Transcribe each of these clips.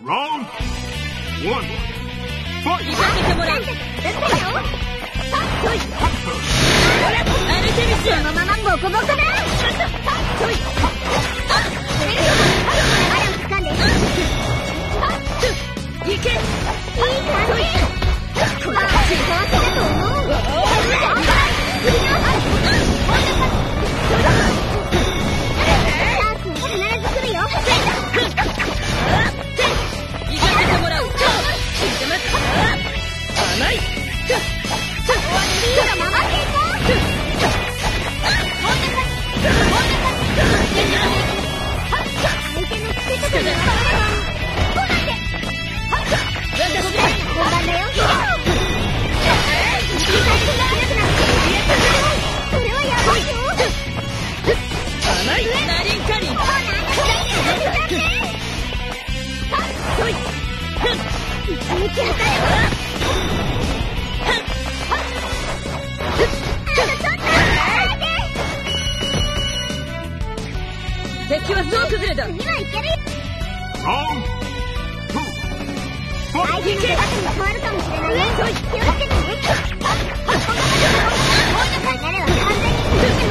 Round one. 行 Fight! かせてもらうアルテミスそのままボコボコだそいけない。リード守っていこ敵は総崩れだ次はいけるよ。変わるかもしれない。よ気をつけてね。流れは完全にこっち向いてるよ行け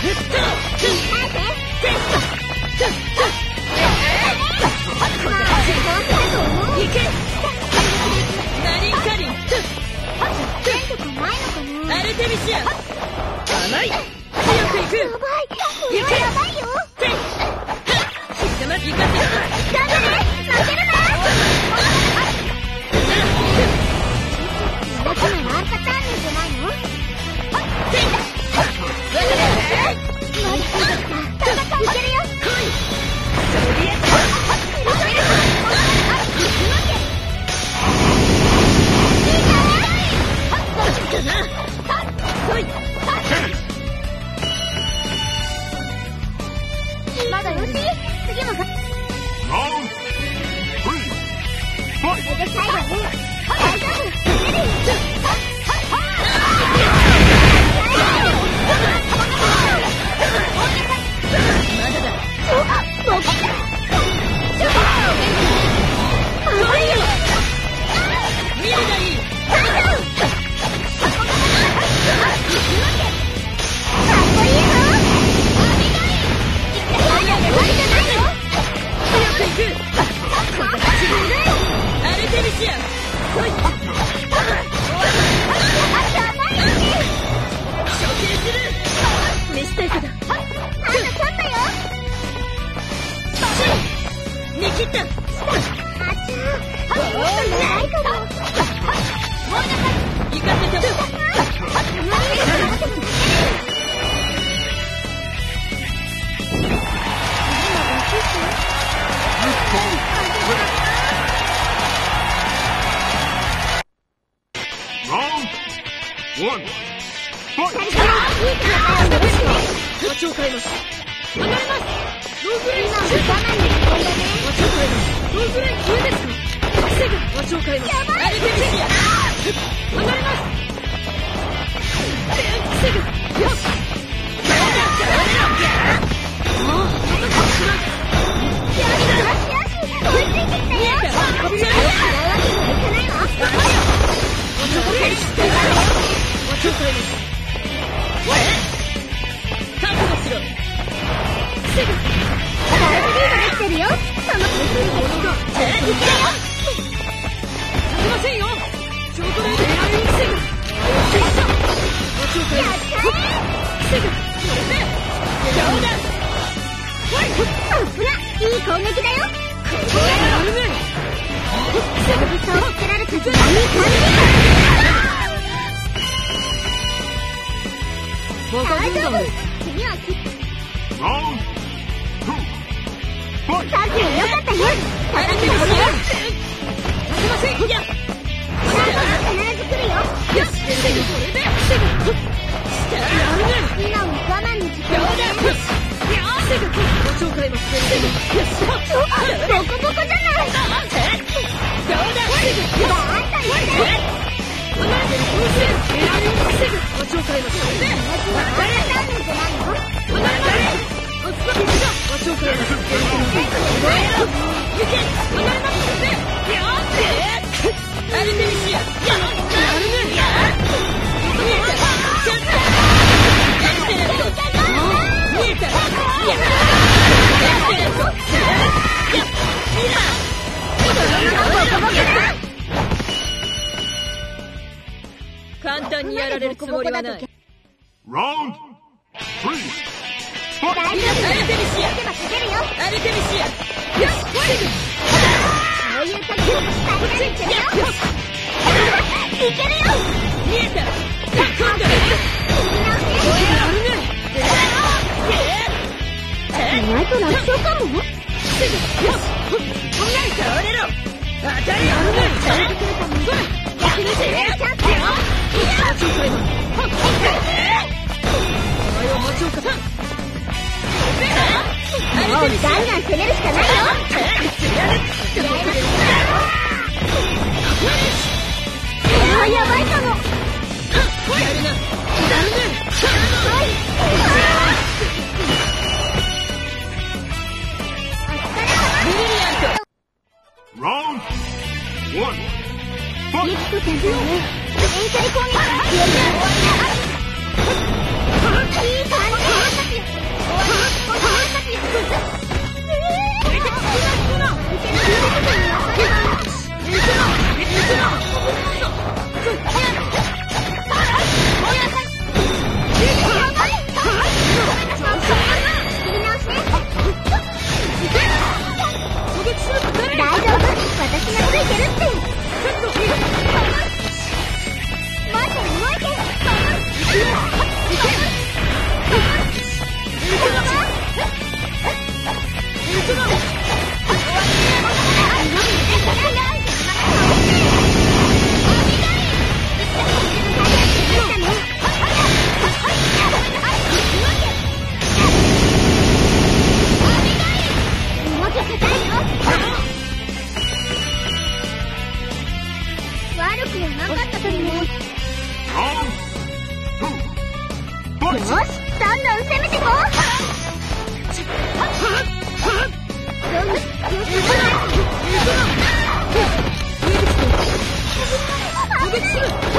アルテミシア甘い。強く行く来い処刑する飯タイプだ。見切 one. Fight! 場所を変えます離れますローズレイン今も我慢に飛んだね場所を変えますローズレイン上ですか防ぐ場所を変えますアルテミシア離れます防ぐ覚悟しろ防ぐすいませんよショートレードエアリングセグ場所を変えます防ぐ冗談いい攻撃だよ。やるね差をつけられたいい感じバカ軍団です次はきっ Round two. Fight! さっきも良かったよアルテミシア負けませんいや必ず来るよよし防ぐこれで防ぐしたやるね今も我慢の時間冗談よし防ぐ場ちを変えますよしボコボコじゃ簡単にやられるつもりはない。ラウンド3アルテミシアアルテミシアよしたは。してや円キャッチよ。ユ Fight! キコちゃんとねた.よ!し、どんどん攻めてこう。どんどんよし立て直